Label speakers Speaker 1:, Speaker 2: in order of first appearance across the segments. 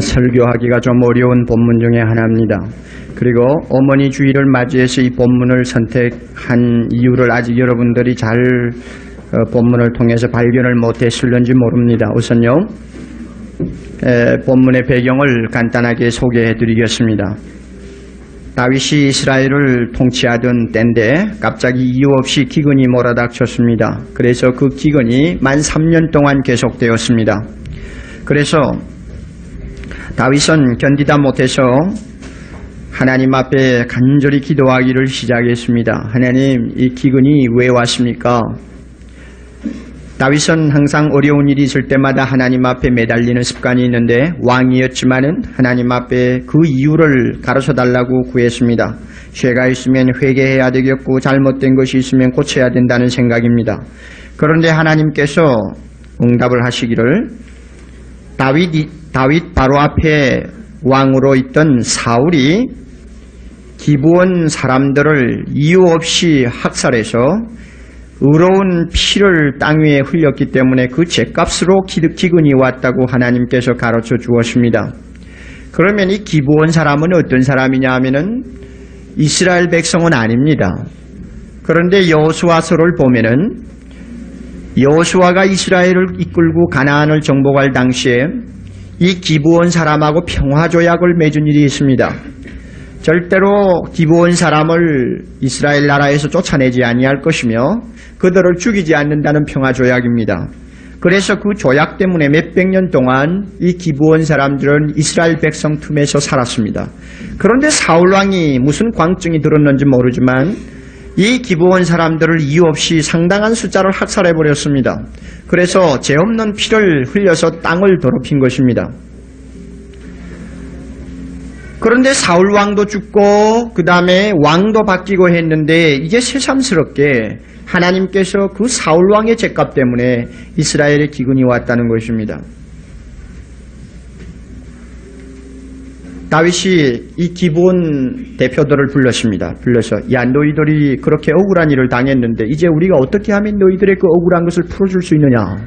Speaker 1: 설교하기가 좀 어려운 본문 중에 하나입니다. 그리고 어머니 주일을 맞이해서 이 본문을 선택한 이유를 아직 여러분들이 잘 어, 본문을 통해서 발견을 못했을는지 모릅니다. 우선요, 에, 본문의 배경을 간단하게 소개해 드리겠습니다. 다윗이 이스라엘을 통치하던 때인데 갑자기 이유 없이 기근이 몰아닥쳤습니다. 그래서 그 기근이 만 3년 동안 계속되었습니다. 그래서 다윗은 견디다 못해서 하나님 앞에 간절히 기도하기를 시작했습니다. 하나님, 이 기근이 왜 왔습니까? 다윗은 항상 어려운 일이 있을 때마다 하나님 앞에 매달리는 습관이 있는데 왕이었지만은 하나님 앞에 그 이유를 가르쳐 달라고 구했습니다. 죄가 있으면 회개해야 되겠고 잘못된 것이 있으면 고쳐야 된다는 생각입니다. 그런데 하나님께서 응답을 하시기를 다윗이 다윗 바로 앞에 왕으로 있던 사울이 기부원 사람들을 이유 없이 학살해서 의로운 피를 땅 위에 흘렸기 때문에 그 죄값으로 기근이 왔다고 하나님께서 가르쳐 주었습니다. 그러면 이 기부원 사람은 어떤 사람이냐 하면은 이스라엘 백성은 아닙니다. 그런데 여호수아서를 보면은 여호수아가 이스라엘을 이끌고 가나안을 정복할 당시에 이 기부원 사람하고 평화 조약을 맺은 일이 있습니다. 절대로 기부원 사람을 이스라엘 나라에서 쫓아내지 아니할 것이며 그들을 죽이지 않는다는 평화 조약입니다. 그래서 그 조약 때문에 몇백 년 동안 이 기부원 사람들은 이스라엘 백성 틈에서 살았습니다. 그런데 사울 왕이 무슨 광증이 들었는지 모르지만 이 기부원 사람들을 이유 없이 상당한 숫자를 학살해 버렸습니다. 그래서 죄 없는 피를 흘려서 땅을 더럽힌 것입니다. 그런데 사울 왕도 죽고 그 다음에 왕도 바뀌고 했는데 이게 새삼스럽게 하나님께서 그 사울 왕의 죄값 때문에 이스라엘의 기근이 왔다는 것입니다. 다윗이 이 기본 대표들을 불렀습니다. 불러서 야 너희들이 그렇게 억울한 일을 당했는데 이제 우리가 어떻게 하면 너희들의 그 억울한 것을 풀어줄 수 있느냐?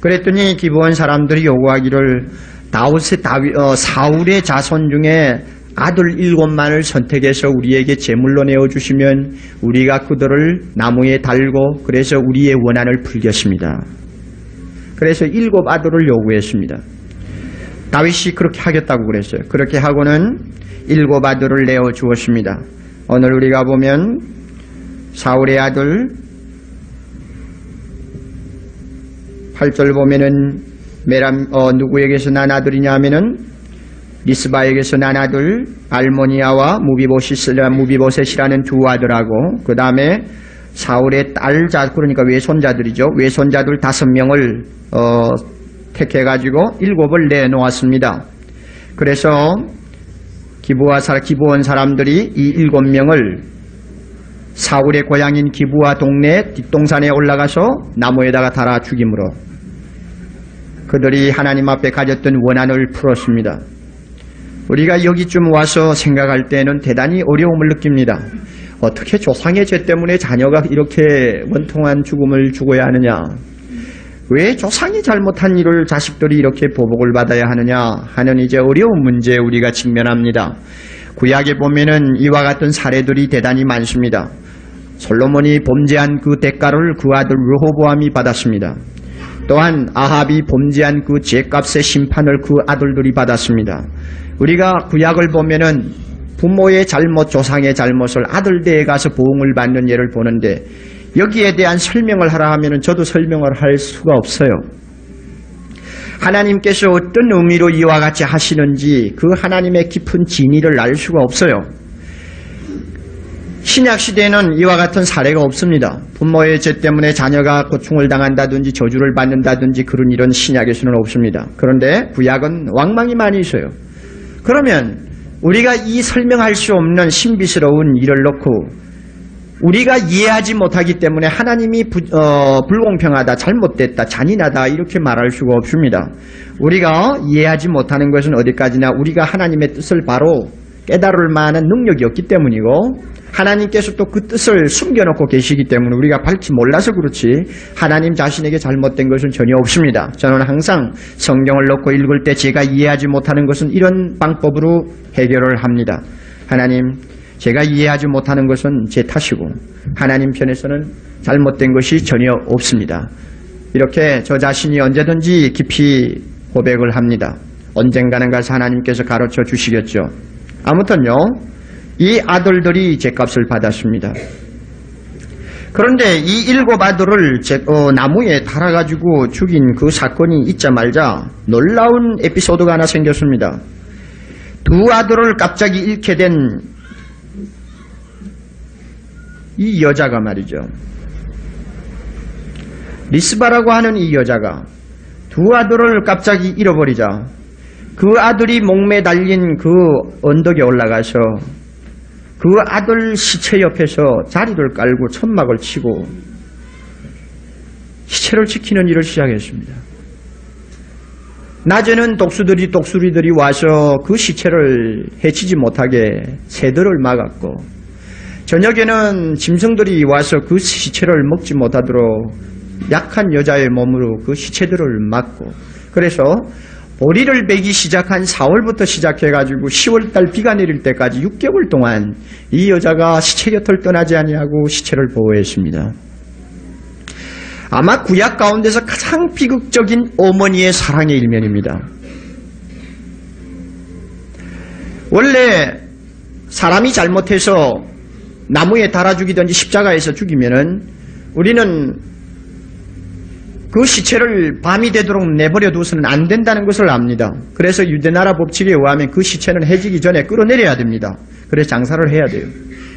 Speaker 1: 그랬더니 기부원 사람들이 요구하기를 다윗의 다윗, 어, 사울의 자손 중에 아들 일곱만을 선택해서 우리에게 제물로 내어 주시면 우리가 그들을 나무에 달고 그래서 우리의 원한을 풀겠습니다. 그래서 일곱 아들을 요구했습니다. 다윗이 그렇게 하겠다고 그랬어요. 그렇게 하고는 일곱 아들을 내어 주었습니다. 오늘 우리가 보면 사울의 아들 8절 보면은 메람 어, 누구에게서 난 아들이냐 하면은 리스바에게서 난 아들 알모니아와 무비보시스라 무비보셋이라는 두 아들하고 그 다음에 사울의 딸자 그러니까 외손자들이죠 외손자들 다섯 명을 어, 택해가지고 일곱을 내놓았습니다. 그래서 기부와 사, 기부원 사람들이 이 일곱 명을 사울의 고향인 기부와 동네 뒷동산에 올라가서 나무에다가 달아 죽임으로 그들이 하나님 앞에 가졌던 원한을 풀었습니다. 우리가 여기쯤 와서 생각할 때는 대단히 어려움을 느낍니다. 어떻게 조상의 죄 때문에 자녀가 이렇게 원통한 죽음을 죽어야 하느냐? 왜 조상이 잘못한 일을 자식들이 이렇게 보복을 받아야 하느냐 하는 이제 어려운 문제에 우리가 직면합니다. 구약에 보면은 이와 같은 사례들이 대단히 많습니다. 솔로몬이 범죄한 그 대가를 그 아들 르호보암이 받았습니다. 또한 아합이 범죄한 그 죄값의 심판을 그 아들들이 받았습니다. 우리가 구약을 보면은 부모의 잘못, 조상의 잘못을 아들 대에 가서 보응을 받는 예를 보는데 여기에 대한 설명을 하라 하면 저도 설명을 할 수가 없어요. 하나님께서 어떤 의미로 이와 같이 하시는지 그 하나님의 깊은 진의를 알 수가 없어요. 신약 시대에는 이와 같은 사례가 없습니다. 부모의 죄 때문에 자녀가 고충을 당한다든지 저주를 받는다든지 그런 일은 신약에서는 없습니다. 그런데 구약은 왕망이 많이 있어요. 그러면 우리가 이 설명할 수 없는 신비스러운 일을 놓고 우리가 이해하지 못하기 때문에 하나님이 부, 어, 불공평하다, 잘못됐다, 잔인하다 이렇게 말할 수가 없습니다. 우리가 이해하지 못하는 것은 어디까지나 우리가 하나님의 뜻을 바로 깨달을 만한 능력이 없기 때문이고 하나님께서 또 그 뜻을 숨겨놓고 계시기 때문에 우리가 밝히 몰라서 그렇지 하나님 자신에게 잘못된 것은 전혀 없습니다. 저는 항상 성경을 놓고 읽을 때 제가 이해하지 못하는 것은 이런 방법으로 해결을 합니다. 하나님, 제가 이해하지 못하는 것은 제 탓이고 하나님 편에서는 잘못된 것이 전혀 없습니다. 이렇게 저 자신이 언제든지 깊이 고백을 합니다. 언젠가는 가서 하나님께서 가르쳐 주시겠죠. 아무튼요, 이 아들들이 죄값을 받았습니다. 그런데 이 일곱 아들을 제- 어, 나무에 달아가지고 죽인 그 사건이 있자말자 놀라운 에피소드가 하나 생겼습니다. 두 아들을 갑자기 잃게 된 이 여자가 말이죠. 리스바라고 하는 이 여자가 두 아들을 갑자기 잃어버리자 그 아들이 목매 달린 그 언덕에 올라가서 그 아들 시체 옆에서 자리를 깔고 천막을 치고 시체를 지키는 일을 시작했습니다. 낮에는 독수들이 독수리들이 와서 그 시체를 해치지 못하게 새들을 막았고 저녁에는 짐승들이 와서 그 시체를 먹지 못하도록 약한 여자의 몸으로 그 시체들을 막고 그래서 보리를 베기 시작한 4월부터 시작해가지고 10월달 비가 내릴 때까지 6개월 동안 이 여자가 시체 곁을 떠나지 아니하고 시체를 보호했습니다. 아마 구약 가운데서 가장 비극적인 어머니의 사랑의 일면입니다. 원래 사람이 잘못해서 나무에 달아 죽이든지 십자가에서 죽이면은 우리는 그 시체를 밤이 되도록 내버려 두서는 안 된다는 것을 압니다. 그래서 유대나라 법칙에 의하면 그 시체는 해지기 전에 끌어내려야 됩니다. 그래서 장사를 해야 돼요.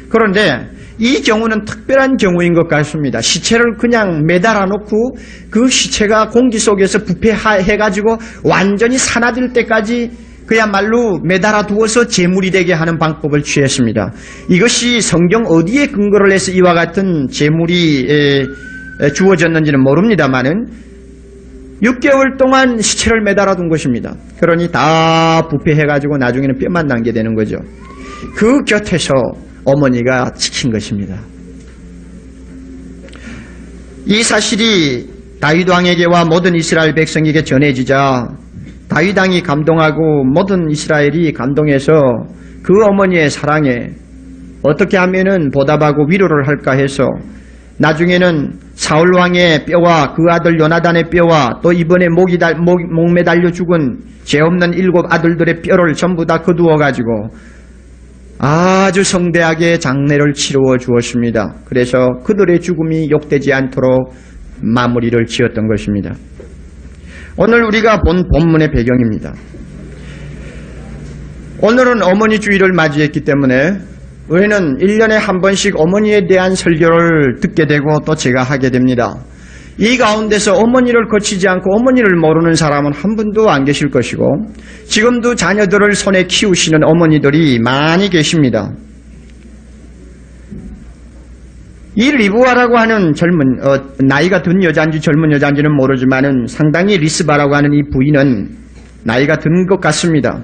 Speaker 1: 그런데 이 경우는 특별한 경우인 것 같습니다. 시체를 그냥 매달아 놓고 그 시체가 공기 속에서 부패해가지고 완전히 사라질 때까지 그야말로 매달아 두어서 재물이 되게 하는 방법을 취했습니다. 이것이 성경 어디에 근거를 해서 이와 같은 재물이 주어졌는지는 모릅니다만은 6개월 동안 시체를 매달아 둔 것입니다. 그러니 다 부패해가지고 나중에는 뼈만 남게 되는 거죠. 그 곁에서 어머니가 지킨 것입니다. 이 사실이 다윗 왕에게와 모든 이스라엘 백성에게 전해지자 다윗 왕이 감동하고 모든 이스라엘이 감동해서 그 어머니의 사랑에 어떻게 하면은 보답하고 위로를 할까 해서 나중에는 사울 왕의 뼈와 그 아들 요나단의 뼈와 또 이번에 목이 달, 목, 목매 달려 죽은 죄 없는 일곱 아들들의 뼈를 전부 다 거두어 가지고 아주 성대하게 장례를 치루어 주었습니다. 그래서 그들의 죽음이 욕되지 않도록 마무리를 지었던 것입니다. 오늘 우리가 본 본문의 배경입니다. 오늘은 어머니 주일을 맞이했기 때문에 우리는 1년에 한 번씩 어머니에 대한 설교를 듣게 되고 또 제가 하게 됩니다. 이 가운데서 어머니를 거치지 않고 어머니를 모르는 사람은 한 분도 안 계실 것이고 지금도 자녀들을 손에 키우시는 어머니들이 많이 계십니다. 이 리브아라고 하는 젊은 어, 나이가 든 여자인지 젊은 여자인지는 모르지만은 상당히 리스바라고 하는 이 부인은 나이가 든 것 같습니다.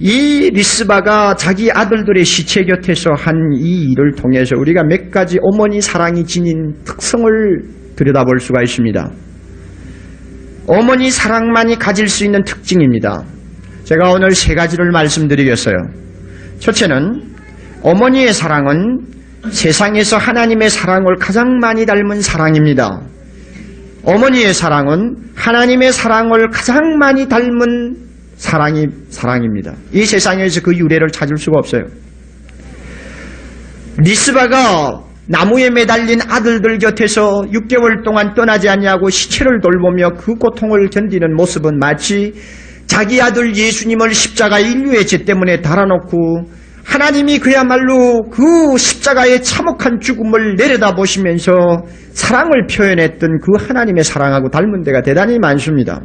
Speaker 1: 이 리스바가 자기 아들들의 시체 곁에서 한 이 일을 통해서 우리가 몇 가지 어머니 사랑이 지닌 특성을 들여다볼 수가 있습니다. 어머니 사랑만이 가질 수 있는 특징입니다. 제가 오늘 세 가지를 말씀드리겠어요. 첫째는 어머니의 사랑은 세상에서 하나님의 사랑을 가장 많이 닮은 사랑입니다. 어머니의 사랑은 하나님의 사랑을 가장 많이 닮은 사랑이 사랑입니다. 이 세상에서 그 유래를 찾을 수가 없어요. 리스바가 나무에 매달린 아들들 곁에서 6개월 동안 떠나지 않냐고 시체를 돌보며 그 고통을 견디는 모습은 마치 자기 아들 예수님을 십자가 인류의 죄 때문에 달아놓고 하나님이 그야말로 그 십자가의 참혹한 죽음을 내려다보시면서 사랑을 표현했던 그 하나님의 사랑하고 닮은 데가 대단히 많습니다.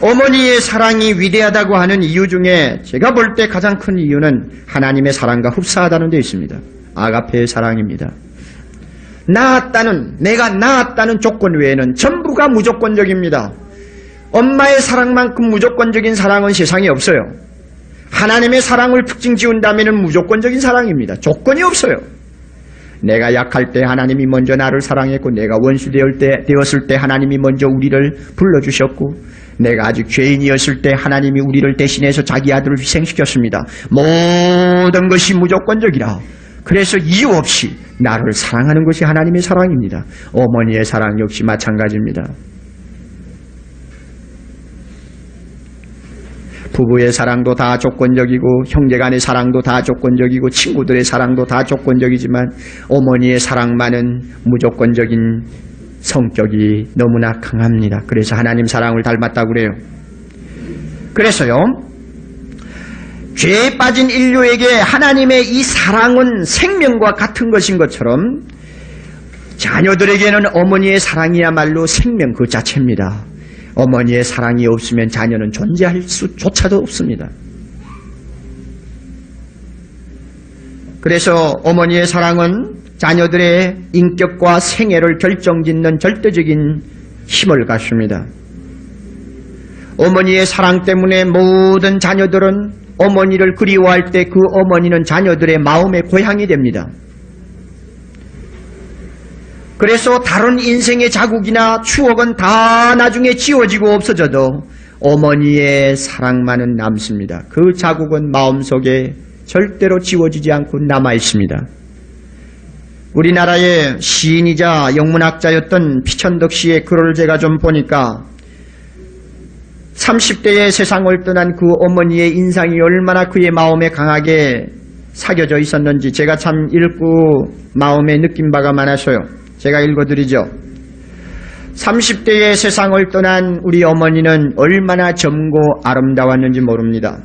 Speaker 1: 어머니의 사랑이 위대하다고 하는 이유 중에 제가 볼 때 가장 큰 이유는 하나님의 사랑과 흡사하다는 데 있습니다. 아가페의 사랑입니다. 낳았다는, 내가 낳았다는 조건 외에는 전부가 무조건적입니다. 엄마의 사랑만큼 무조건적인 사랑은 세상에 없어요. 하나님의 사랑을 특징 지운다면 무조건적인 사랑입니다. 조건이 없어요. 내가 약할 때 하나님이 먼저 나를 사랑했고 내가 원수 되었을 때, 하나님이 먼저 우리를 불러주셨고 내가 아직 죄인이었을 때 하나님이 우리를 대신해서 자기 아들을 희생시켰습니다. 모든 것이 무조건적이라. 그래서 이유 없이 나를 사랑하는 것이 하나님의 사랑입니다. 어머니의 사랑 역시 마찬가지입니다. 부부의 사랑도 다 조건적이고 형제간의 사랑도 다 조건적이고 친구들의 사랑도 다 조건적이지만 어머니의 사랑만은 무조건적인 성격이 너무나 강합니다. 그래서 하나님 사랑을 닮았다고 그래요. 그래서요. 죄에 빠진 인류에게 하나님의 이 사랑은 생명과 같은 것인 것처럼 자녀들에게는 어머니의 사랑이야말로 생명 그 자체입니다. 어머니의 사랑이 없으면 자녀는 존재할 수조차도 없습니다. 그래서 어머니의 사랑은 자녀들의 인격과 생애를 결정짓는 절대적인 힘을 갖습니다. 어머니의 사랑 때문에 모든 자녀들은 어머니를 그리워할 때 그 어머니는 자녀들의 마음의 고향이 됩니다. 그래서 다른 인생의 자국이나 추억은 다 나중에 지워지고 없어져도 어머니의 사랑만은 남습니다. 그 자국은 마음속에 절대로 지워지지 않고 남아 있습니다. 우리나라의 시인이자 영문학자였던 피천덕 씨의 글을 제가 좀 보니까 30대의 세상을 떠난 그 어머니의 인상이 얼마나 그의 마음에 강하게 사겨져 있었는지 제가 참 읽고 마음에 느낀 바가 많아서요. 제가 읽어드리죠. 30대의 세상을 떠난 우리 어머니는 얼마나 젊고 아름다웠는지 모릅니다.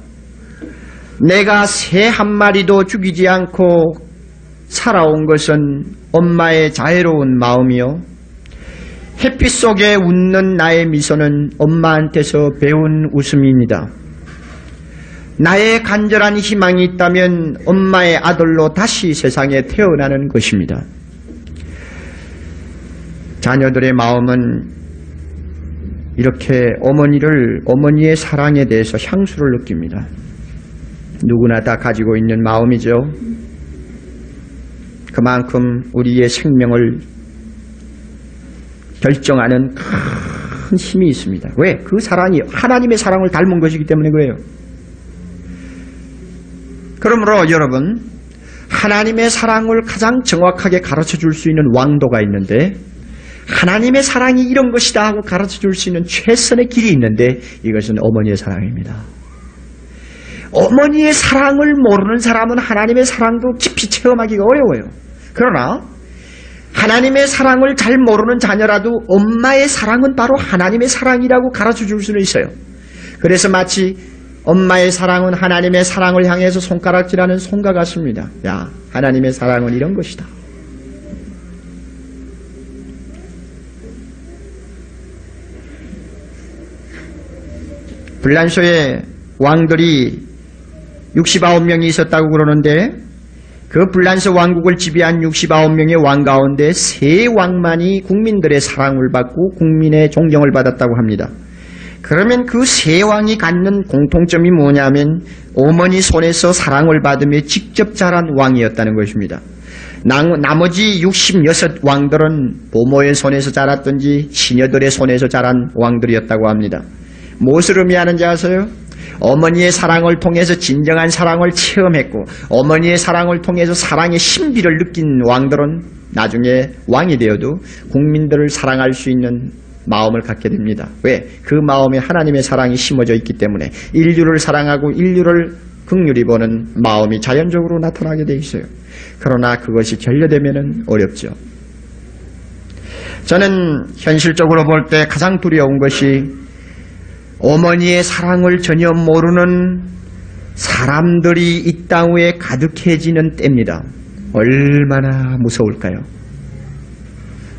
Speaker 1: 내가 새 한 마리도 죽이지 않고 살아온 것은 엄마의 자애로운 마음이요. 햇빛 속에 웃는 나의 미소는 엄마한테서 배운 웃음입니다. 나의 간절한 희망이 있다면 엄마의 아들로 다시 세상에 태어나는 것입니다. 자녀들의 마음은 이렇게 어머니를 어머니의 사랑에 대해서 향수를 느낍니다. 누구나 다 가지고 있는 마음이죠. 그만큼 우리의 생명을 결정하는 큰 힘이 있습니다. 왜? 그 사랑이 하나님의 사랑을 닮은 것이기 때문에 그래요. 그러므로 여러분 하나님의 사랑을 가장 정확하게 가르쳐 줄 수 있는 왕도가 있는데 하나님의 사랑이 이런 것이다 하고 가르쳐 줄 수 있는 최선의 길이 있는데 이것은 어머니의 사랑입니다. 어머니의 사랑을 모르는 사람은 하나님의 사랑도 깊이 체험하기가 어려워요. 그러나 하나님의 사랑을 잘 모르는 자녀라도 엄마의 사랑은 바로 하나님의 사랑이라고 가르쳐 줄 수는 있어요. 그래서 마치 엄마의 사랑은 하나님의 사랑을 향해서 손가락질하는 손과 같습니다. 야, 하나님의 사랑은 이런 것이다. 불란소에 왕들이 69명이 있었다고 그러는데 그 불란서 왕국을 지배한 69명의 왕 가운데 세 왕만이 국민들의 사랑을 받고 국민의 존경을 받았다고 합니다. 그러면 그 세 왕이 갖는 공통점이 뭐냐면 어머니 손에서 사랑을 받으며 직접 자란 왕이었다는 것입니다. 나머지 66 왕들은 부모의 손에서 자랐든지 시녀들의 손에서 자란 왕들이었다고 합니다. 무엇을 의미하는지 아세요? 어머니의 사랑을 통해서 진정한 사랑을 체험했고 어머니의 사랑을 통해서 사랑의 신비를 느낀 왕들은 나중에 왕이 되어도 국민들을 사랑할 수 있는 마음을 갖게 됩니다. 왜? 그 마음에 하나님의 사랑이 심어져 있기 때문에 인류를 사랑하고 인류를 극률이 보는 마음이 자연적으로 나타나게 돼 있어요. 그러나 그것이 결여되면 어렵죠. 저는 현실적으로 볼 때 가장 두려운 것이 어머니의 사랑을 전혀 모르는 사람들이 이땅 위에 가득해지는 때입니다. 얼마나 무서울까요?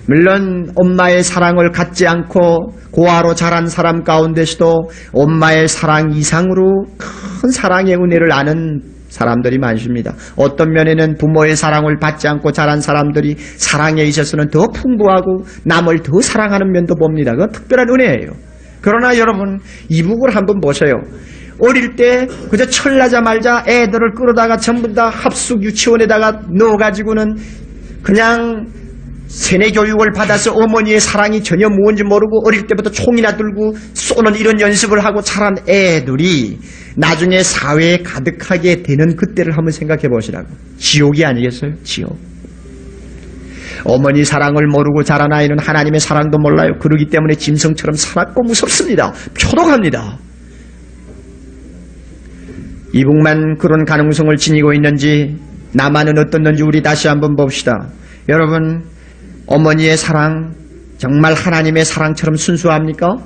Speaker 1: 물론 엄마의 사랑을 갖지 않고 고아로 자란 사람 가운데서도 엄마의 사랑 이상으로 큰 사랑의 은혜를 아는 사람들이 많습니다. 어떤 면에는 부모의 사랑을 받지 않고 자란 사람들이 사랑에 있어서는 더 풍부하고 남을 더 사랑하는 면도 봅니다. 그건 특별한 은혜예요. 그러나 여러분 이북을 한번 보세요. 어릴 때 그저 철나자말자 애들을 끌어다가 전부 다 합숙 유치원에다가 넣어가지고는 그냥 세뇌 교육을 받아서 어머니의 사랑이 전혀 뭔지 모르고 어릴 때부터 총이나 들고 쏘는 이런 연습을 하고 자란 애들이 나중에 사회에 가득하게 되는 그때를 한번 생각해 보시라고. 지옥이 아니겠어요? 지옥. 어머니 사랑을 모르고 자란 아이는 하나님의 사랑도 몰라요. 그러기 때문에 짐승처럼 사납고 무섭습니다. 표독합니다. 이북만 그런 가능성을 지니고 있는지 나만은 어떻는지 우리 다시 한번 봅시다. 여러분 어머니의 사랑 정말 하나님의 사랑처럼 순수합니까?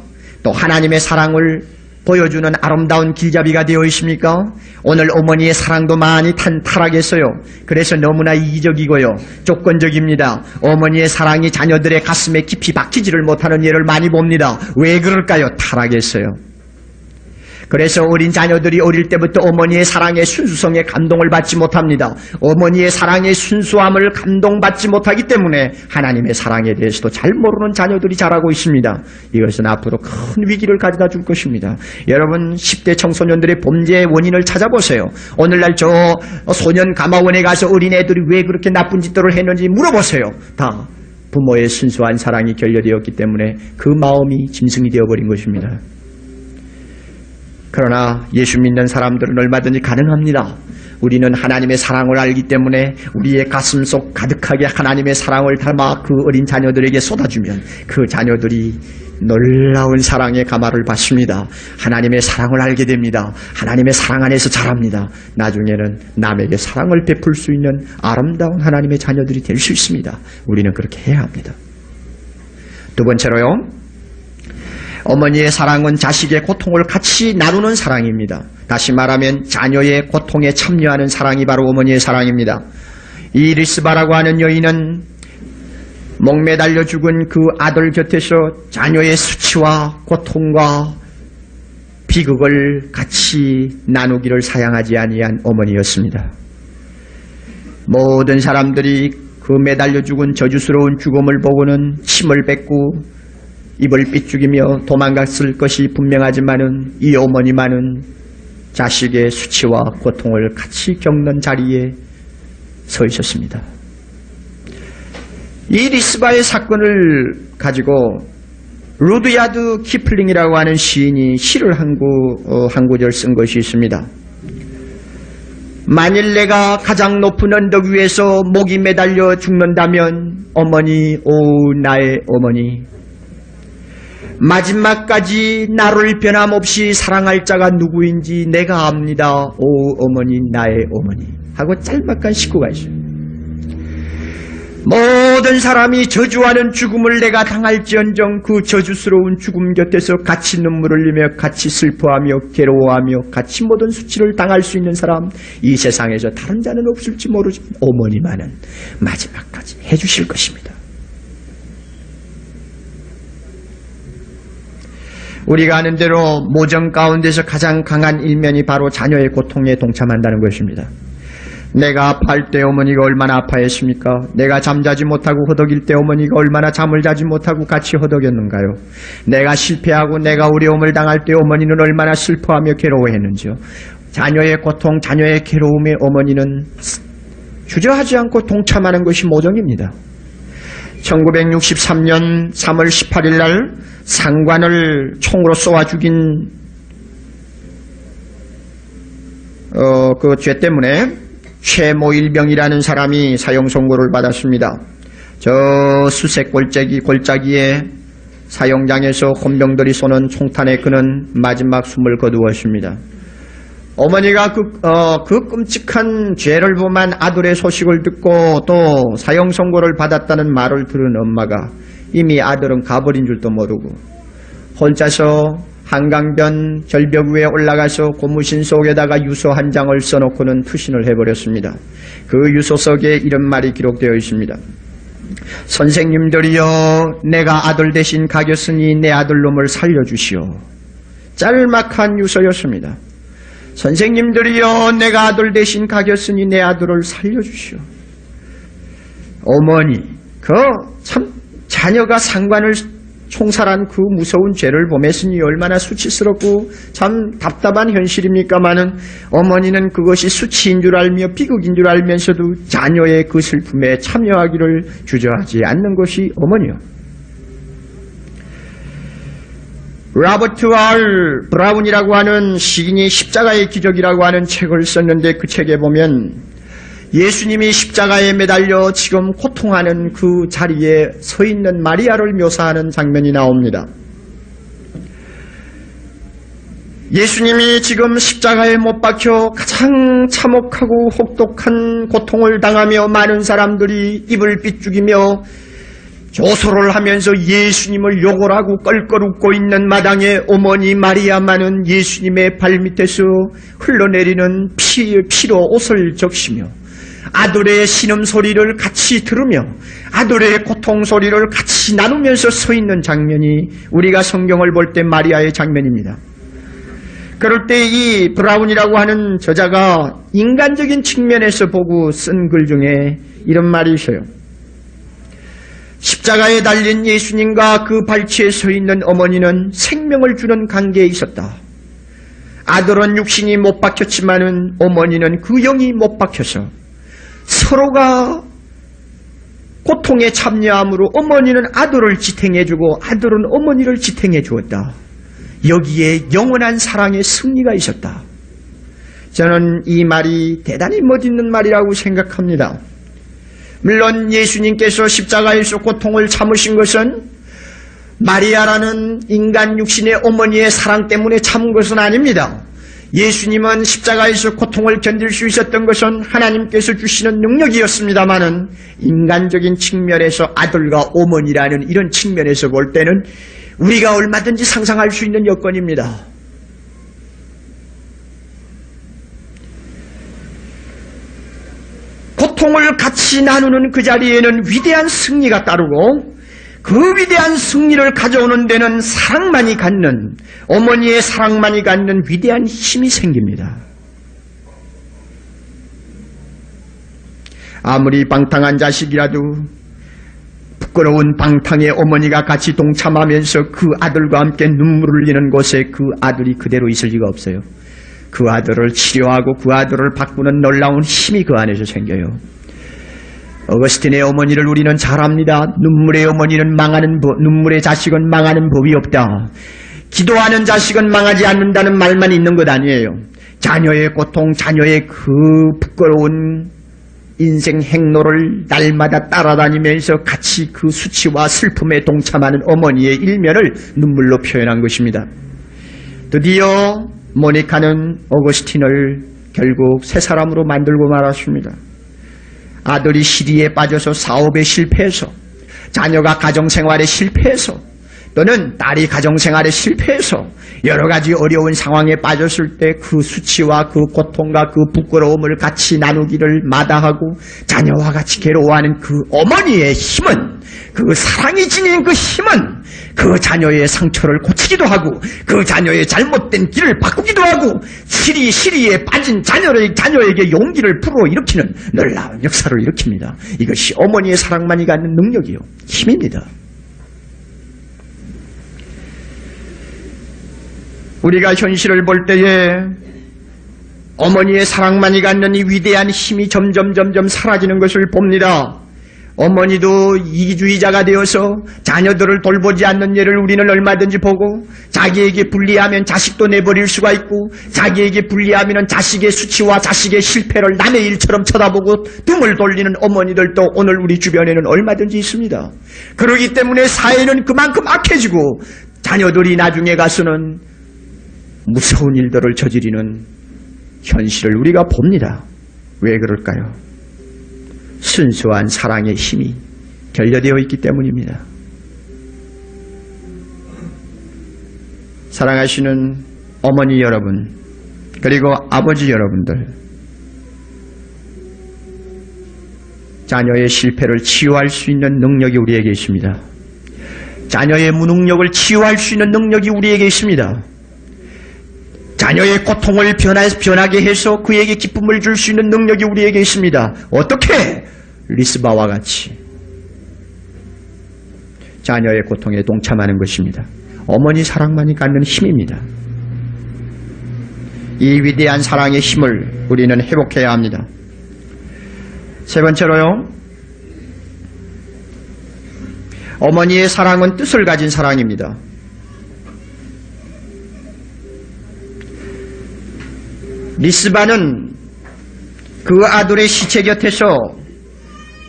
Speaker 1: 또 하나님의 사랑을 보여주는 아름다운 길잡이가 되어 있습니까? 오늘 어머니의 사랑도 많이 탄, 타락했어요. 그래서 너무나 이기적이고요. 조건적입니다. 어머니의 사랑이 자녀들의 가슴에 깊이 박히지를 못하는 예를 많이 봅니다. 왜 그럴까요? 타락했어요. 그래서 어린 자녀들이 어릴 때부터 어머니의 사랑의 순수성에 감동을 받지 못합니다. 어머니의 사랑의 순수함을 감동받지 못하기 때문에 하나님의 사랑에 대해서도 잘 모르는 자녀들이 자라고 있습니다. 이것은 앞으로 큰 위기를 가져다 줄 것입니다. 여러분 10대 청소년들의 범죄의 원인을 찾아보세요. 오늘날 저 소년 가마원에 가서 어린애들이 왜 그렇게 나쁜 짓들을 했는지 물어보세요. 다 부모의 순수한 사랑이 결여되었기 때문에 그 마음이 짐승이 되어버린 것입니다. 그러나 예수 믿는 사람들은 얼마든지 가능합니다. 우리는 하나님의 사랑을 알기 때문에 우리의 가슴 속 가득하게 하나님의 사랑을 담아 그 어린 자녀들에게 쏟아주면 그 자녀들이 놀라운 사랑의 가마를 받습니다. 하나님의 사랑을 알게 됩니다. 하나님의 사랑 안에서 자랍니다. 나중에는 남에게 사랑을 베풀 수 있는 아름다운 하나님의 자녀들이 될 수 있습니다. 우리는 그렇게 해야 합니다. 두 번째로요. 어머니의 사랑은 자식의 고통을 같이 나누는 사랑입니다. 다시 말하면 자녀의 고통에 참여하는 사랑이 바로 어머니의 사랑입니다. 이 리스바라고 하는 여인은 목매달려 죽은 그 아들 곁에서 자녀의 수치와 고통과 비극을 같이 나누기를 사양하지 아니한 어머니였습니다. 모든 사람들이 그 매달려 죽은 저주스러운 죽음을 보고는 침을 뱉고 입을 삐죽이며 도망갔을 것이 분명하지만은 이 어머니만은 자식의 수치와 고통을 같이 겪는 자리에 서 있었습니다. 이 리스바의 사건을 가지고 루드야드 키플링이라고 하는 시인이 시를 한, 구, 어, 한 구절 쓴 것이 있습니다. 만일 내가 가장 높은 언덕 위에서 목이 매달려 죽는다면 어머니 오 나의 어머니 마지막까지 나를 변함없이 사랑할 자가 누구인지 내가 압니다. 오 어머니 나의 어머니 하고 짤막한 식구가 있어요. 모든 사람이 저주하는 죽음을 내가 당할지언정 그 저주스러운 죽음 곁에서 같이 눈물을 흘리며 같이 슬퍼하며 괴로워하며 같이 모든 수치를 당할 수 있는 사람 이 세상에서 다른 자는 없을지 모르지만 어머니만은 마지막까지 해주실 것입니다. 우리가 아는 대로 모정 가운데서 가장 강한 일면이 바로 자녀의 고통에 동참한다는 것입니다. 내가 아파할 때 어머니가 얼마나 아파했습니까? 내가 잠자지 못하고 허덕일 때 어머니가 얼마나 잠을 자지 못하고 같이 허덕였는가요? 내가 실패하고 내가 어려움을 당할 때 어머니는 얼마나 슬퍼하며 괴로워했는지요? 자녀의 고통, 자녀의 괴로움에 어머니는 주저하지 않고 동참하는 것이 모정입니다. 1963년 3월 18일 날 상관을 총으로 쏘아 죽인 어, 그 죄 때문에 최모일병이라는 사람이 사형 선고를 받았습니다. 저 수색 골짜기 골짜기에 사형장에서 혼병들이 쏘는 총탄에 그는 마지막 숨을 거두었습니다. 어머니가 그, 어, 그 끔찍한 죄를 범한 아들의 소식을 듣고 또 사형 선고를 받았다는 말을 들은 엄마가 이미 아들은 가버린 줄도 모르고 혼자서 한강변 절벽 위에 올라가서 고무신 속에다가 유서 한 장을 써놓고는 투신을 해버렸습니다. 그 유서 속에 이런 말이 기록되어 있습니다. 선생님들이여 내가 아들 대신 가겼으니 내 아들놈을 살려주시오. 짤막한 유서였습니다. 선생님들이여 내가 아들 대신 가겼으니 내 아들을 살려주시오. 어머니 그참 자녀가 상관을 총살한 그 무서운 죄를 범했으니 얼마나 수치스럽고 참 답답한 현실입니까마는 어머니는 그것이 수치인 줄 알며 비극인 줄 알면서도 자녀의 그 슬픔에 참여하기를 주저하지 않는 것이 어머니요. 라버트 R. 브라운이라고 하는 시인이 십자가의 기적이라고 하는 책을 썼는데 그 책에 보면 예수님이 십자가에 매달려 지금 고통하는 그 자리에 서 있는 마리아를 묘사하는 장면이 나옵니다. 예수님이 지금 십자가에 못 박혀 가장 참혹하고 혹독한 고통을 당하며 많은 사람들이 입을 삐죽이며 조소를 하면서 예수님을 욕을 하고 껄껄 웃고 있는 마당에 어머니 마리아만은 예수님의 발밑에서 흘러내리는 피, 피로 옷을 적시며 아들의 신음 소리를 같이 들으며 아들의 고통 소리를 같이 나누면서 서 있는 장면이 우리가 성경을 볼 때 마리아의 장면입니다. 그럴 때 이 브라운이라고 하는 저자가 인간적인 측면에서 보고 쓴 글 중에 이런 말이 있어요. 십자가에 달린 예수님과 그 발치에 서 있는 어머니는 생명을 주는 관계에 있었다. 아들은 육신이 못 박혔지만은 어머니는 그 영이 못 박혀서 서로가 고통에 참여함으로 어머니는 아들을 지탱해주고 아들은 어머니를 지탱해 주었다. 여기에 영원한 사랑의 승리가 있었다. 저는 이 말이 대단히 멋있는 말이라고 생각합니다. 물론 예수님께서 십자가에서 고통을 참으신 것은 마리아라는 인간 육신의 어머니의 사랑 때문에 참은 것은 아닙니다. 예수님은 십자가에서 고통을 견딜 수 있었던 것은 하나님께서 주시는 능력이었습니다마는 인간적인 측면에서 아들과 어머니라는 이런 측면에서 볼 때는 우리가 얼마든지 상상할 수 있는 여건입니다. 고통을 같이 나누는 그 자리에는 위대한 승리가 따르고 그 위대한 승리를 가져오는 데는 사랑만이 갖는 어머니의 사랑만이 갖는 위대한 힘이 생깁니다. 아무리 방탕한 자식이라도 부끄러운 방탕의 어머니가 같이 동참하면서 그 아들과 함께 눈물을 흘리는 곳에 그 아들이 그대로 있을 리가 없어요. 그 아들을 치료하고 그 아들을 바꾸는 놀라운 힘이 그 안에서 생겨요. 어거스틴의 어머니를 우리는 잘 압니다. 눈물의 어머니는 망하는 법, 눈물의 자식은 망하는 법이 없다. 기도하는 자식은 망하지 않는다는 말만 있는 것 아니에요. 자녀의 고통, 자녀의 그 부끄러운 인생 행로를 날마다 따라다니면서 같이 그 수치와 슬픔에 동참하는 어머니의 일면을 눈물로 표현한 것입니다. 드디어 모니카는 어거스틴을 결국 새 사람으로 만들고 말았습니다. 아들이 시리에 빠져서 사업에 실패해서 자녀가 가정생활에 실패해서 또는 딸이 가정생활에 실패해서 여러 가지 어려운 상황에 빠졌을 때 그 수치와 그 고통과 그 부끄러움을 같이 나누기를 마다하고 자녀와 같이 괴로워하는 그 어머니의 힘은 그 사랑이 지닌 그 힘은 그 자녀의 상처를 고치기도 하고 그 자녀의 잘못된 길을 바꾸기도 하고 시리 시리에 빠진 자녀의 자녀에게 용기를 불어 일으키는 놀라운 역사를 일으킵니다. 이것이 어머니의 사랑만이 갖는 능력이요 힘입니다. 우리가 현실을 볼 때에 어머니의 사랑만이 갖는 이 위대한 힘이 점점 점점 사라지는 것을 봅니다. 어머니도 이기주의자가 되어서 자녀들을 돌보지 않는 예를 우리는 얼마든지 보고 자기에게 불리하면 자식도 내버릴 수가 있고 자기에게 불리하면 자식의 수치와 자식의 실패를 남의 일처럼 쳐다보고 등을 돌리는 어머니들도 오늘 우리 주변에는 얼마든지 있습니다. 그러기 때문에 사회는 그만큼 악해지고 자녀들이 나중에 가서는 무서운 일들을 저지르는 현실을 우리가 봅니다. 왜 그럴까요? 순수한 사랑의 힘이 결여되어 있기 때문입니다. 사랑하시는 어머니 여러분, 그리고 아버지 여러분들, 자녀의 실패를 치유할 수 있는 능력이 우리에게 있습니다. 자녀의 무능력을 치유할 수 있는 능력이 우리에게 있습니다. 자녀의 고통을 변하, 변하게 해서 그에게 기쁨을 줄 수 있는 능력이 우리에게 있습니다. 어떻게? 리스바와 같이. 자녀의 고통에 동참하는 것입니다. 어머니 사랑만이 갖는 힘입니다. 이 위대한 사랑의 힘을 우리는 회복해야 합니다. 세 번째로요. 어머니의 사랑은 뜻을 가진 사랑입니다. 리스바는 그 아들의 시체 곁에서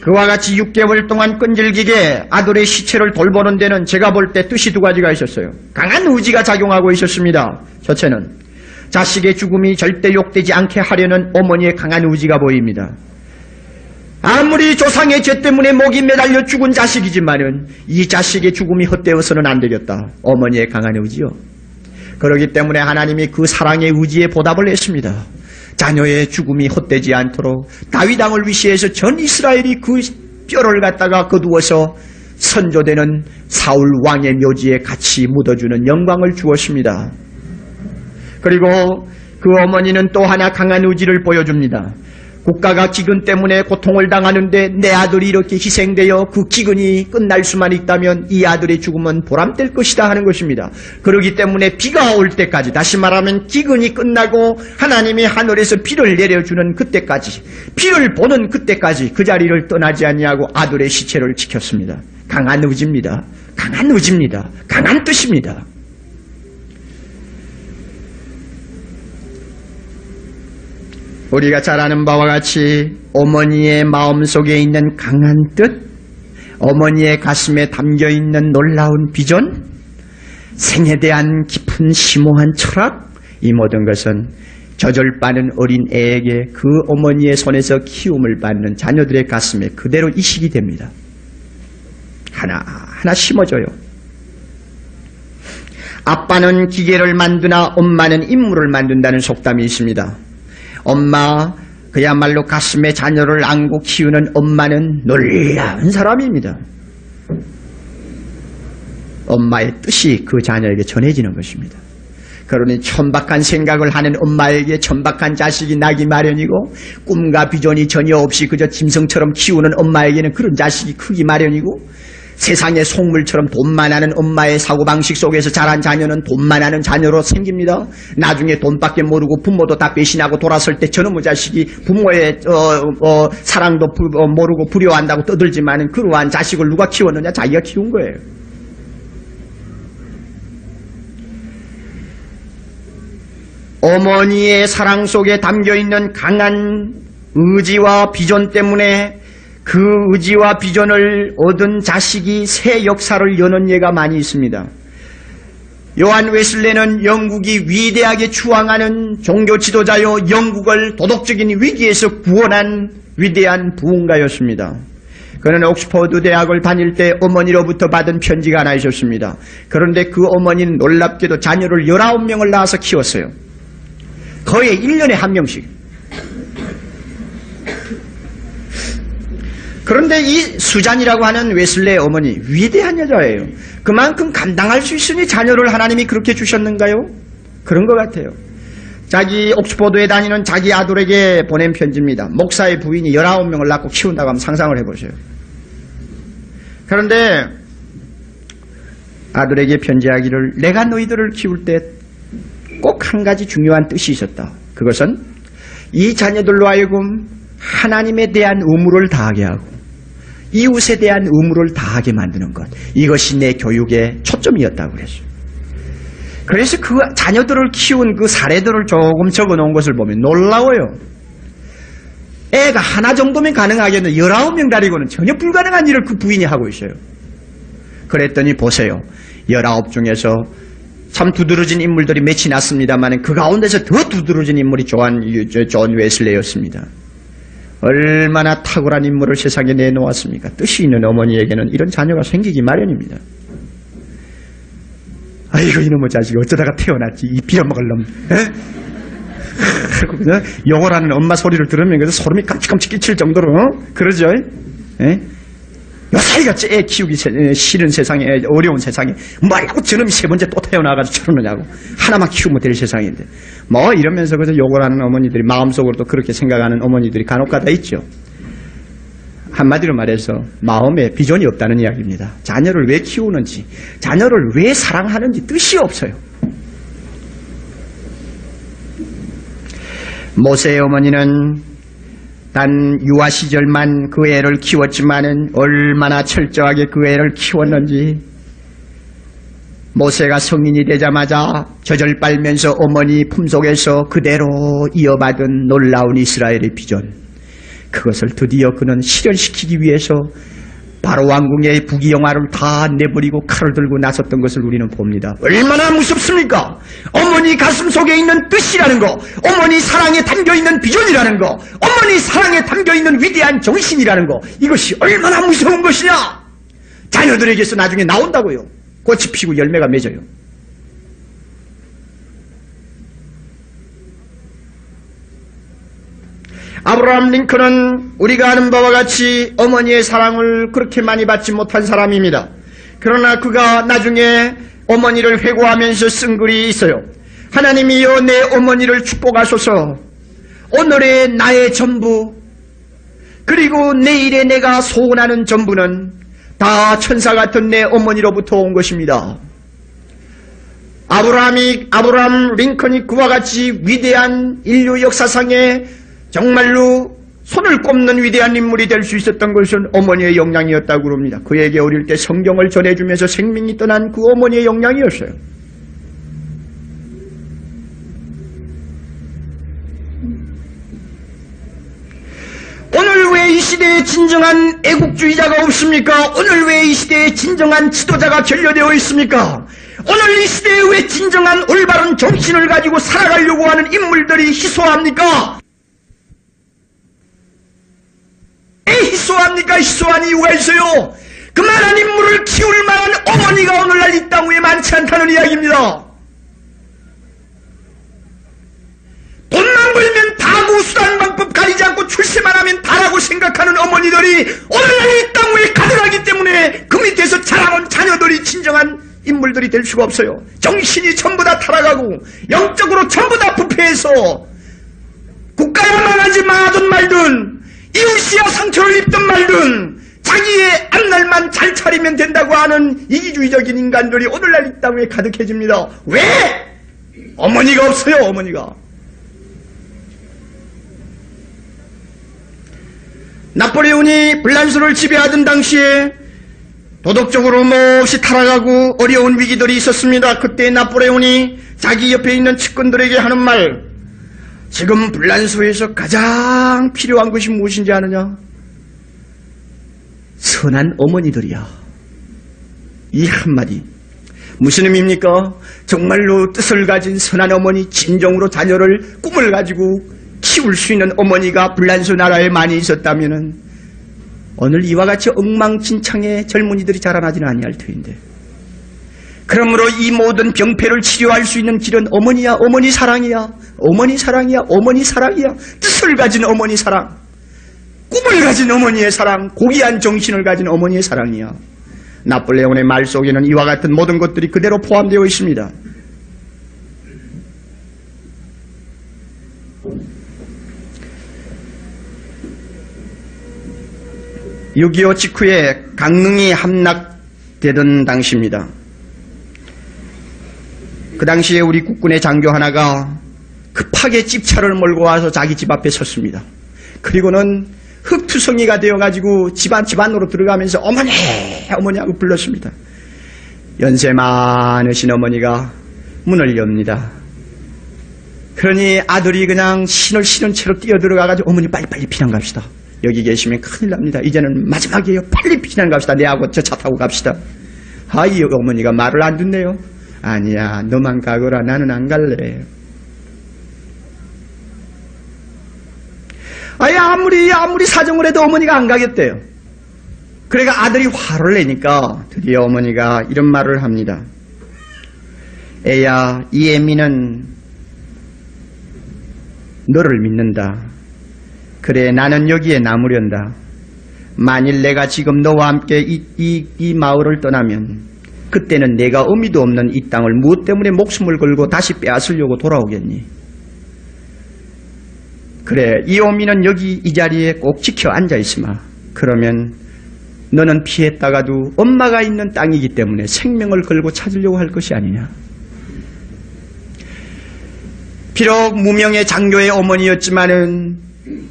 Speaker 1: 그와 같이 6개월 동안 끈질기게 아들의 시체를 돌보는 데는 제가 볼 때 뜻이 두 가지가 있었어요. 강한 의지가 작용하고 있었습니다. 첫째는 자식의 죽음이 절대 욕되지 않게 하려는 어머니의 강한 의지가 보입니다. 아무리 조상의 죄 때문에 목이 매달려 죽은 자식이지만은 이 자식의 죽음이 헛되어서는 안 되겠다. 어머니의 강한 의지요. 그렇기 때문에 하나님이 그 사랑의 의지에 보답을 했습니다. 자녀의 죽음이 헛되지 않도록 다윗 왕을 위시해서 전 이스라엘이 그 뼈를 갖다가 거두어서 선조되는 사울 왕의 묘지에 같이 묻어주는 영광을 주었습니다. 그리고 그 어머니는 또 하나 강한 의지를 보여줍니다. 국가가 기근 때문에 고통을 당하는데 내 아들이 이렇게 희생되어 그 기근이 끝날 수만 있다면 이 아들의 죽음은 보람될 것이다 하는 것입니다. 그러기 때문에 비가 올 때까지 다시 말하면 기근이 끝나고 하나님이 하늘에서 비를 내려주는 그때까지 비를 보는 그때까지 그 자리를 떠나지 아니하고 아들의 시체를 지켰습니다. 강한 의지입니다. 강한 의지입니다. 강한 뜻입니다. 우리가 잘 아는 바와 같이 어머니의 마음속에 있는 강한 뜻, 어머니의 가슴에 담겨 있는 놀라운 비전, 생에 대한 깊은 심오한 철학, 이 모든 것은 젖을 빠는 어린 애에게 그 어머니의 손에서 키움을 받는 자녀들의 가슴에 그대로 이식이 됩니다. 하나, 하나 심어줘요. 아빠는 기계를 만드나 엄마는 인물을 만든다는 속담이 있습니다. 엄마, 그야말로 가슴에 자녀를 안고 키우는 엄마는 놀라운 사람입니다. 엄마의 뜻이 그 자녀에게 전해지는 것입니다. 그러니 천박한 생각을 하는 엄마에게 천박한 자식이 나기 마련이고 꿈과 비전이 전혀 없이 그저 짐승처럼 키우는 엄마에게는 그런 자식이 크기 마련이고 세상의 속물처럼 돈만 하는 엄마의 사고방식 속에서 자란 자녀는 돈만 하는 자녀로 생깁니다. 나중에 돈밖에 모르고 부모도 다 배신하고 돌아설 때 저놈의 자식이 부모의 어, 어, 사랑도 부, 어, 모르고 불효한다고 떠들지만 그러한 자식을 누가 키웠느냐? 자기가 키운 거예요. 어머니의 사랑 속에 담겨 있는 강한 의지와 비전 때문에 그 의지와 비전을 얻은 자식이 새 역사를 여는 예가 많이 있습니다. 요한 웨슬레는 영국이 위대하게 추앙하는 종교 지도자요 영국을 도덕적인 위기에서 구원한 위대한 부흥가였습니다. 그는 옥스퍼드 대학을 다닐 때 어머니로부터 받은 편지가 하나 있었습니다. 그런데 그 어머니는 놀랍게도 자녀를 19명을 낳아서 키웠어요. 거의 1년에 한 명씩. 그런데 이 수잔이라고 하는 웨슬레의 어머니 위대한 여자예요. 그만큼 감당할 수 있으니 자녀를 하나님이 그렇게 주셨는가요? 그런 것 같아요. 자기 옥스퍼드에 다니는 자기 아들에게 보낸 편지입니다. 목사의 부인이 19명을 낳고 키운다고 하면 상상을 해보세요. 그런데 아들에게 편지하기를 내가 너희들을 키울 때 꼭 한 가지 중요한 뜻이 있었다. 그것은 이 자녀들로 하여금 하나님에 대한 의무를 다하게 하고 이웃에 대한 의무를 다하게 만드는 것. 이것이 내 교육의 초점이었다고 그랬어요. 그래서 그 자녀들을 키운 그 사례들을 조금 적어 놓은 것을 보면 놀라워요. 애가 하나 정도면 가능하겠는데 19명 다리고는 전혀 불가능한 일을 그 부인이 하고 있어요. 그랬더니 보세요. 19 중에서 참 두드러진 인물들이 몇이 났습니다만 그 가운데서 더 두드러진 인물이 조한, 존 웨슬레였습니다. 얼마나 탁월한 인물을 세상에 내놓았습니까? 뜻이 있는 어머니에게는 이런 자녀가 생기기 마련입니다. 아이고 이놈의 자식 어쩌다가 태어났지 이 빌어먹을 놈. 그냥 하는 엄마 소리를 들으면 그래서 소름이 끔찍끔찍 끼칠 정도로 어? 그러죠. 에? 요사이같이 애 키우기 싫은 세상에 어려운 세상에 뭐라고 저놈이 세 번째 또 태어나가지고 저러느냐고 하나만 키우면 될 세상인데 뭐 이러면서 그래서 욕을 하는 어머니들이 마음속으로 도 그렇게 생각하는 어머니들이 간혹가다 있죠. 한마디로 말해서 마음에 비전이 없다는 이야기입니다. 자녀를 왜 키우는지, 자녀를 왜 사랑하는지 뜻이 없어요. 모세의 어머니는 단 유아 시절만 그 애를 키웠지만은 얼마나 철저하게 그 애를 키웠는지. 모세가 성인이 되자마자 젖을 빨면서 어머니 품속에서 그대로 이어받은 놀라운 이스라엘의 비전. 그것을 드디어 그는 실현시키기 위해서 바로 왕궁의 부귀영화를 다 내버리고 칼을 들고 나섰던 것을 우리는 봅니다. 얼마나 무섭습니까? 어머니 가슴 속에 있는 뜻이라는 거, 어머니 사랑에 담겨 있는 비전이라는 거, 어머니 사랑에 담겨 있는 위대한 정신이라는 거, 이것이 얼마나 무서운 것이냐? 자녀들에게서 나중에 나온다고요. 꽃이 피고 열매가 맺어요. 아브라함 링컨은 우리가 아는 바와 같이 어머니의 사랑을 그렇게 많이 받지 못한 사람입니다. 그러나 그가 나중에 어머니를 회고하면서 쓴 글이 있어요. 하나님이여 내 어머니를 축복하소서 오늘의 나의 전부 그리고 내일의 내가 소원하는 전부는 다 천사 같은 내 어머니로부터 온 것입니다. 아브라함이 아브라함 링컨이 그와 같이 위대한 인류 역사상의 정말로 손을 꼽는 위대한 인물이 될 수 있었던 것은 어머니의 영향이었다고 그럽니다. 그에게 어릴 때 성경을 전해주면서 생명이 떠난 그 어머니의 영향이었어요. 오늘 왜 이 시대에 진정한 애국주의자가 없습니까? 오늘 왜 이 시대에 진정한 지도자가 결여되어 있습니까? 오늘 이 시대에 왜 진정한 올바른 정신을 가지고 살아가려고 하는 인물들이 희소합니까? 왜 희소합니까? 희소한 이유가 있어요. 그만한 인물을 키울 만한 어머니가 오늘날 이 땅 위에 많지 않다는 이야기입니다. 돈만 벌면 다구 수단 방법 가리지 않고 출세만 하면 다라고 생각하는 어머니들이 오늘날 이 땅 위에 가득하기 때문에 그 밑에서 자라온 자녀들이 진정한 인물들이 될 수가 없어요. 정신이 전부 다 타락하고 영적으로 전부 다 부패해서 국가야 망하지 마든 말든 이웃이야 상처를 입든 말든 자기의 앞날만 잘 차리면 된다고 하는 이기주의적인 인간들이 오늘날 이 땅에 가득해집니다. 왜? 어머니가 없어요, 어머니가. 나폴레온이 블란수를 지배하던 당시에 도덕적으로 몹시 타락하고 어려운 위기들이 있었습니다. 그때 나폴레온이 자기 옆에 있는 측근들에게 하는 말, 지금 불란소에서 가장 필요한 것이 무엇인지 아느냐? 선한 어머니들이야. 이 한마디. 무슨 의미입니까? 정말로 뜻을 가진 선한 어머니, 진정으로 자녀를 꿈을 가지고 키울 수 있는 어머니가 불란소 나라에 많이 있었다면 오늘 이와 같이 엉망진창의 젊은이들이 자라나지는 아니할 터인데 그러므로 이 모든 병폐를 치료할 수 있는 길은 어머니야, 어머니 사랑이야, 어머니 사랑이야, 어머니 사랑이야. 뜻을 가진 어머니 사랑, 꿈을 가진 어머니의 사랑, 고귀한 정신을 가진 어머니의 사랑이야. 나폴레온의 말 속에는 이와 같은 모든 것들이 그대로 포함되어 있습니다. 6.25 직후에 강릉이 함락되던 당시입니다. 그 당시에 우리 국군의 장교 하나가 급하게 집차를 몰고 와서 자기 집 앞에 섰습니다. 그리고는 흙투성이가 되어가지고 집안 집안으로 들어가면서 어머니 어머니 하고 불렀습니다. 연세 많으신 어머니가 문을 엽니다. 그러니 아들이 그냥 신을 신은 채로 뛰어들어가가지고 어머니 빨리빨리 피난 갑시다. 여기 계시면 큰일 납니다. 이제는 마지막이에요. 빨리 피난 갑시다. 내하고 저 차 타고 갑시다. 아, 이 어머니가 말을 안 듣네요. 아니야, 너만 가거라. 나는 안 갈래. 아예 아무리 아무리 사정을 해도 어머니가 안 가겠대요. 그러니까 아들이 화를 내니까 드디어 어머니가 이런 말을 합니다. 애야, 이 애미는 너를 믿는다. 그래, 나는 여기에 남으련다. 만일 내가 지금 너와 함께 이, 이, 이 마을을 떠나면 그때는 내가 의미도 없는 이 땅을 무엇 때문에 목숨을 걸고 다시 빼앗으려고 돌아오겠니? 그래, 이 어미는 여기 이 자리에 꼭 지켜 앉아 있으마. 그러면 너는 피했다가도 엄마가 있는 땅이기 때문에 생명을 걸고 찾으려고 할 것이 아니냐. 비록 무명의 장교의 어머니였지만은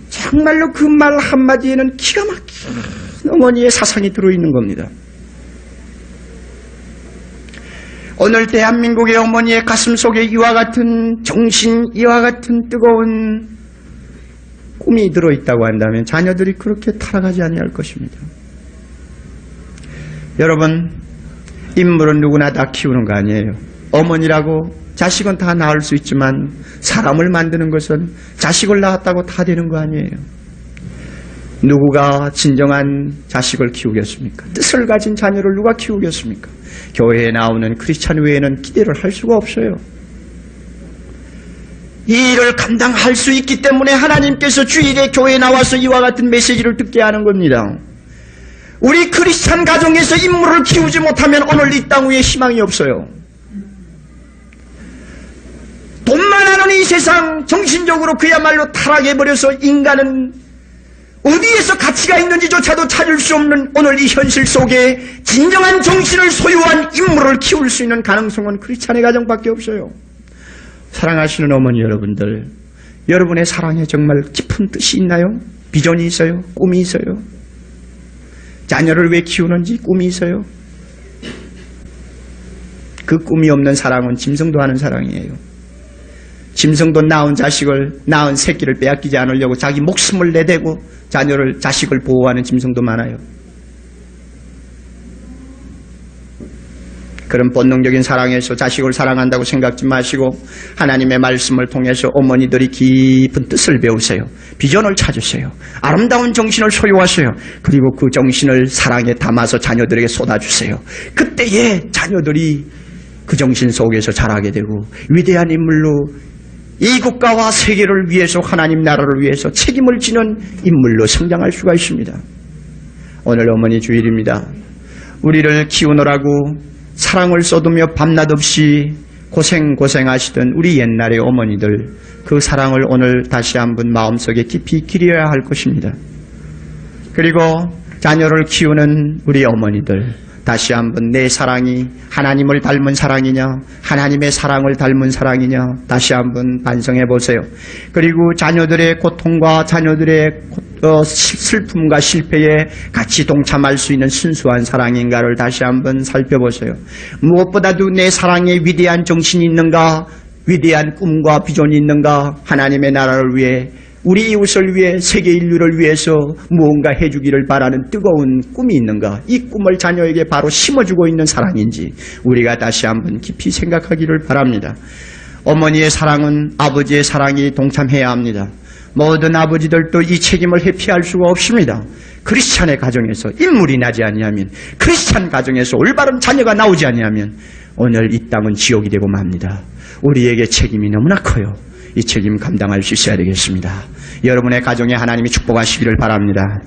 Speaker 1: 정말로 그 말 한마디에는 기가 막힌 어머니의 사상이 들어있는 겁니다. 오늘 대한민국의 어머니의 가슴 속에 이와 같은 정신, 이와 같은 뜨거운 꿈이 들어있다고 한다면 자녀들이 그렇게 타락하지 아니할 것입니다. 여러분, 인물은 누구나 다 키우는 거 아니에요. 어머니라고 자식은 다 낳을 수 있지만 사람을 만드는 것은 자식을 낳았다고 다 되는 거 아니에요. 누구가 진정한 자식을 키우겠습니까? 뜻을 가진 자녀를 누가 키우겠습니까? 교회에 나오는 크리스찬 외에는 기대를 할 수가 없어요. 이 일을 감당할 수 있기 때문에 하나님께서 주일에 교회에 나와서 이와 같은 메시지를 듣게 하는 겁니다. 우리 크리스찬 가정에서 인물을 키우지 못하면 오늘 이 땅 위에 희망이 없어요. 돈만 하는 이 세상 정신적으로 그야말로 타락해버려서 인간은 어디에서 가치가 있는지조차도 찾을 수 없는 오늘 이 현실 속에 진정한 정신을 소유한 인물을 키울 수 있는 가능성은 크리스찬의 가정밖에 없어요. 사랑하시는 어머니 여러분들, 여러분의 사랑에 정말 깊은 뜻이 있나요? 비전이 있어요? 꿈이 있어요? 자녀를 왜 키우는지 꿈이 있어요? 그 꿈이 없는 사랑은 짐승도 하는 사랑이에요. 짐승도 낳은 자식을, 낳은 새끼를 빼앗기지 않으려고 자기 목숨을 내대고 자녀를, 자식을 보호하는 짐승도 많아요. 그런 본능적인 사랑에서 자식을 사랑한다고 생각지 마시고 하나님의 말씀을 통해서 어머니들이 깊은 뜻을 배우세요. 비전을 찾으세요. 아름다운 정신을 소유하세요. 그리고 그 정신을 사랑에 담아서 자녀들에게 쏟아주세요. 그때에 자녀들이 그 정신 속에서 자라게 되고 위대한 인물로 이 국가와 세계를 위해서 하나님 나라를 위해서 책임을 지는 인물로 성장할 수가 있습니다. 오늘 어머니 주일입니다. 우리를 키우느라고 사랑을 쏟으며 밤낮 없이 고생 고생하시던 우리 옛날의 어머니들 그 사랑을 오늘 다시 한번 마음속에 깊이 기려야 할 것입니다. 그리고 자녀를 키우는 우리 어머니들 다시 한번 내 사랑이 하나님을 닮은 사랑이냐 하나님의 사랑을 닮은 사랑이냐 다시 한번 반성해 보세요. 그리고 자녀들의 고통과 자녀들의 어, 슬픔과 실패에 같이 동참할 수 있는 순수한 사랑인가를 다시 한번 살펴보세요. 무엇보다도 내 사랑에 위대한 정신이 있는가 위대한 꿈과 비전이 있는가 하나님의 나라를 위해 우리 이웃을 위해 세계 인류를 위해서 무언가 해주기를 바라는 뜨거운 꿈이 있는가? 이 꿈을 자녀에게 바로 심어주고 있는 사랑인지 우리가 다시 한번 깊이 생각하기를 바랍니다. 어머니의 사랑은 아버지의 사랑이 동참해야 합니다. 모든 아버지들도 이 책임을 회피할 수가 없습니다. 크리스찬의 가정에서 인물이 나지 아니하면 크리스찬 가정에서 올바른 자녀가 나오지 아니하면 오늘 이 땅은 지옥이 되고 맙니다. 우리에게 책임이 너무나 커요. 이 책임 감당할 수 있어야 되겠습니다. 여러분의 가정에 하나님이 축복하시기를 바랍니다.